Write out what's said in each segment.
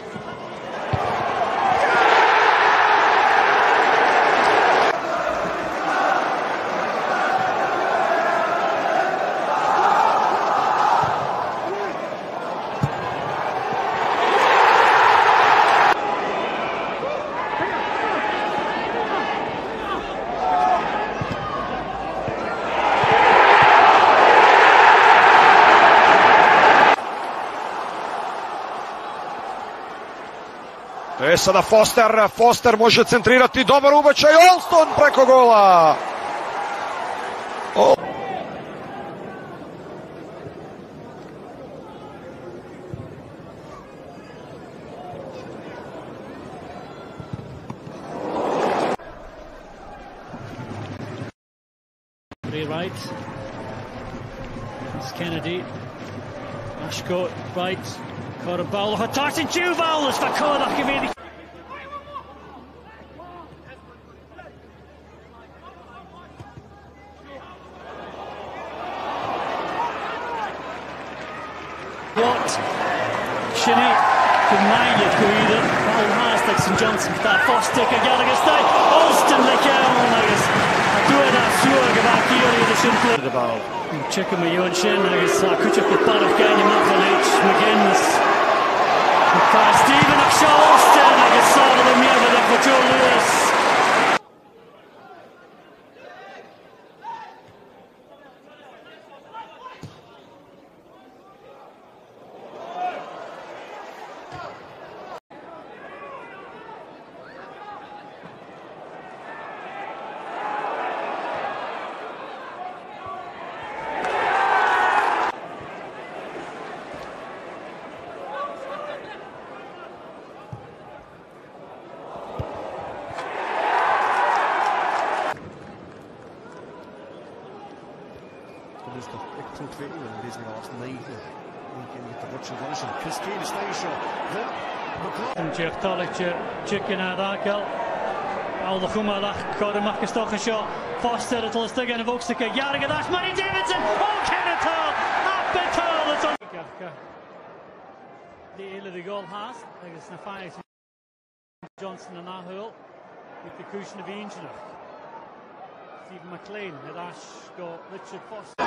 York. E sada Foster, Foster može centrirati, dobar ubačaj, Alston preko gola. O... Right. It's Kennedy. Ashcote right. Caught a ball. Tartan Duval is for Kodak Community. Blocked. Alston le cawn. Agus. Dwyd a siwr gyda Giri y siwmpl. Gyda bal. Check yma Iwan Shin. Agus. Cwtioch y barach gain i Mathelich. McGinnis. Stephen Shaw Alston. Agus. Safod y miaf yna. Joe Lewis. izin altındaydı. Dolaşın. Kıskiyeli Stayşo ve McLaughlin. Çektalıkçı çıkına Rakel. Aldıkumalak korumak istokuşu. Foster atılışta gene Voksika. that's Daşmari Davidson. O Kenetal. Abbetal. Die hele the goal haast. Er is een vijf. Johnson and Ahul. The de of van Ingenach. Stephen McLean het as go Richard Foster.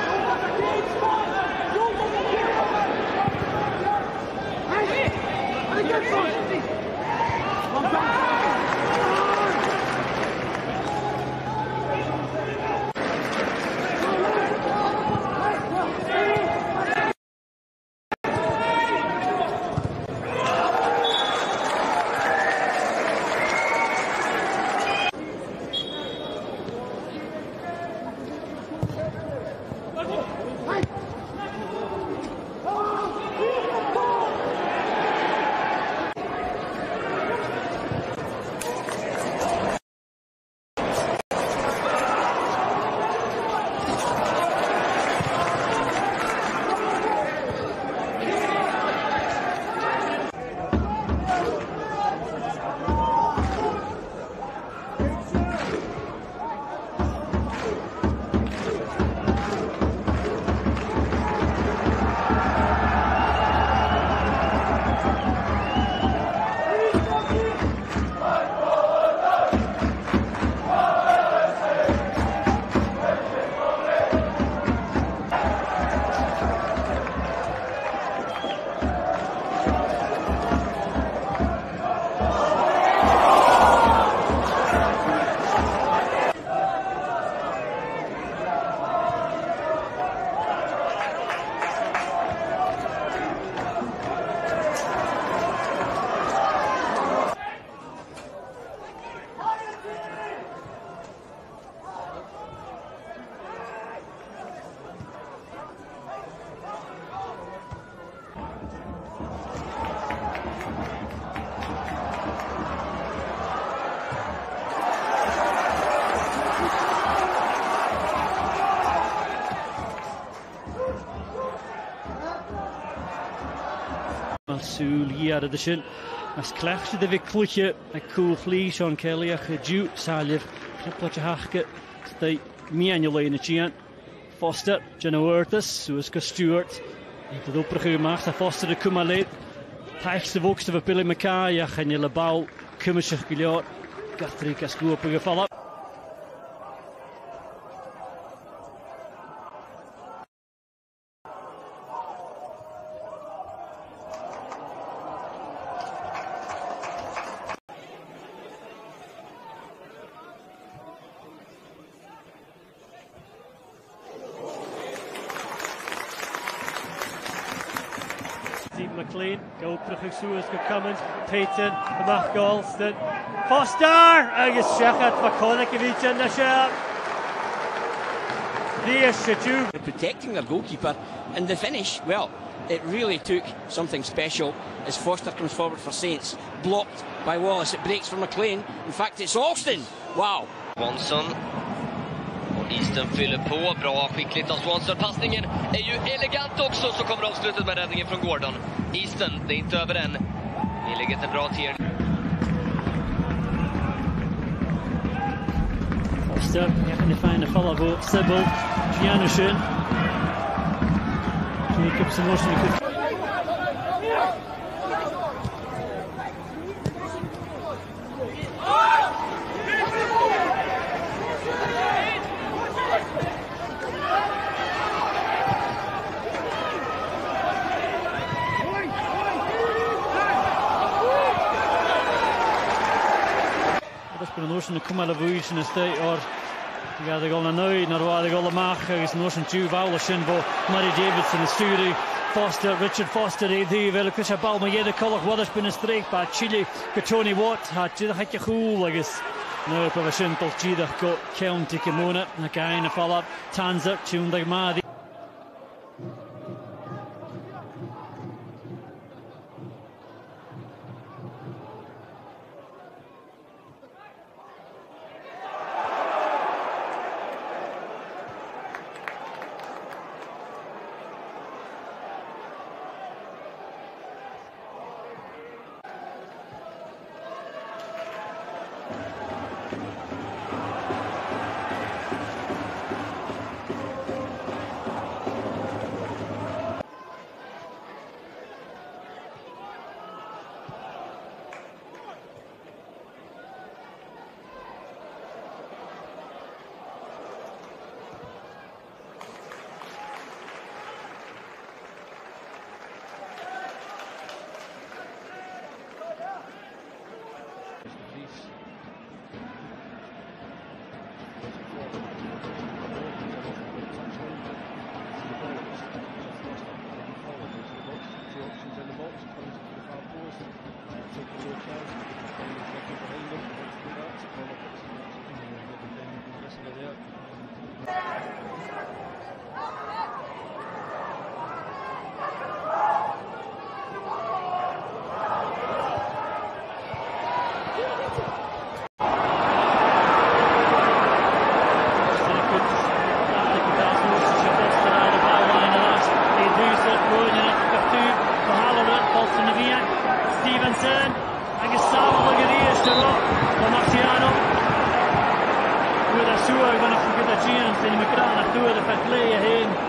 i ar y sin. Mas clefs y dyfu clwyche y cwch li Sean Kelly a chydw salif clyplo chachga stai mian i lein y chian. Foster, Jenna Werthus, Suisca Stewart. I ddod obrach yw a Foster y cwma leid. Taich sy'n fwgs efo Billy Mackay a chynnyl y bawl cymysig gilio. Gathri gasgwb yn gyffalaf. McLean, go Prachig Suez, go Cummins, Peyton, ymach Golston, Foster, agus Shechat McConaughey i fi yn y siap. Rhys Siadw. protecting their goalkeeper. And the finish, well, it really took something special as Foster comes forward for Saints, blocked by Wallace. It breaks for McLean. In fact, it's Austin. Wow. Swanson. Easton fyller på. Bra, skickligt av Swanson. Passningen är ju elegant också, så kommer avslutet med räddningen från Gordon. Easton, det är inte över än. Inlägget är bra till Foster, jag kan find a follow på Sybil, Janushin. Gick Washington. nos yn y cwmel y fwys yn y steu o'r Gada gol na nawd, na rwad gol y mach, agos nos yn tiw fawl o sy'n bo Murray Davidson y stwri, Foster, Richard Foster ei ddi, fel y cwysia bal, mae iedd y colwch waddys byn y streich, ba Chile, Gatoni Watt, a tydd a hach i chwl, agos nawr profesiwn, dol tydd a'ch go cewn tic i mwna, ac ein y ffalaf, Tanzer, tiwn dag maddi. Agus sála go ríiste go Marciano triomf in elkaar door de verkleien heen.